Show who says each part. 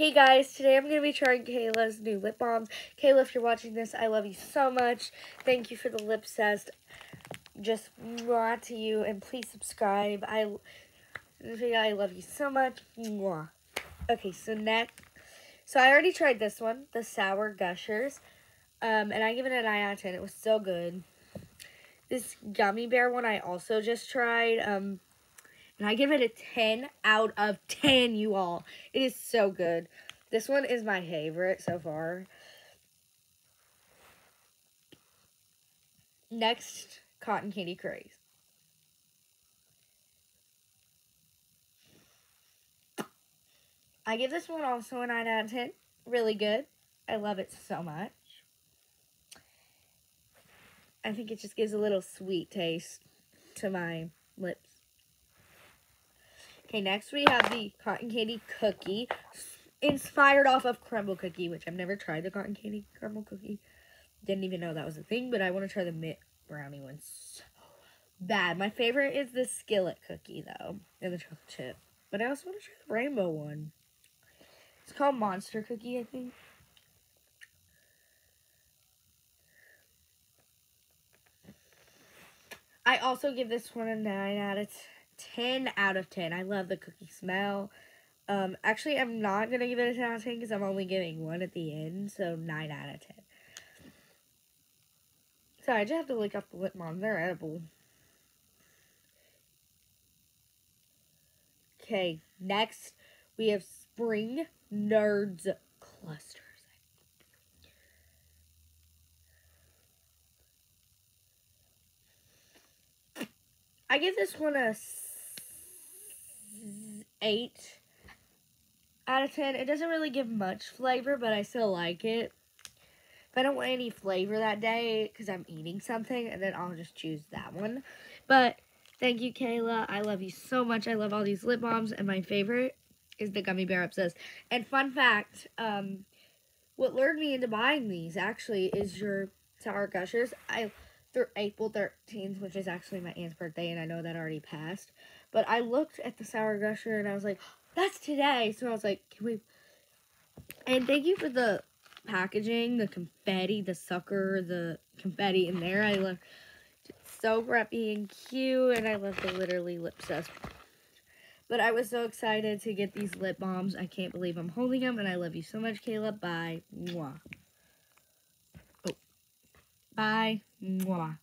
Speaker 1: Hey guys, today I'm going to be trying Kayla's new lip balms. Kayla, if you're watching this, I love you so much. Thank you for the lip test. Just mwah to you, and please subscribe. I, I love you so much. Mwah. Okay, so next, so I already tried this one, the Sour Gushers, um, and I give it an 9 out of 10. It was so good. This gummy bear one I also just tried, um, and I give it a 10 out of 10, you all. It is so good. This one is my favorite so far. Next, Cotton Candy Craze. I give this one also a 9 out of 10. Really good. I love it so much. I think it just gives a little sweet taste to my lips. Okay, next we have the cotton candy cookie, inspired off of Crumbl cookie, which I've never tried the cotton candy Crumbl cookie. Didn't even know that was a thing, but I want to try the mint brownie one. So bad. My favorite is the skillet cookie, though, and the chocolate chip. But I also want to try the rainbow one. It's called Monster Cookie, I think. I also give this one a 9 out of 10 out of 10. I love the cookie smell. Um, actually, I'm not going to give it a 10 out of 10 because I'm only giving one at the end. So, 9 out of 10. Sorry, I just have to lick up the lip balm. They're edible. Okay, next we have Spring Nerds Clusters. I give this one a 8 out of 10. It doesn't really give much flavor, but I still like it. If I don't want any flavor that day because I'm eating something, and then I'll just choose that one. But thank you, Kayla. I love you so much. I love all these lip balms, and my favorite is the Gummy Bear Obsessed. And fun fact, um, what lured me into buying these, actually, is your Sour Gushers. I through April 13th, which is actually my aunt's birthday, and I know that already passed. But I looked at the Sour Gusher, and I was like, that's today. So I was like, can we... And thank you for the packaging, the confetti, the sucker, the confetti in there. I love so preppy and cute, and I love the literally lip test. But I was so excited to get these lip balms. I can't believe I'm holding them, and I love you so much, Kayla. Bye. Mwah. Oh. Bye. Mwah.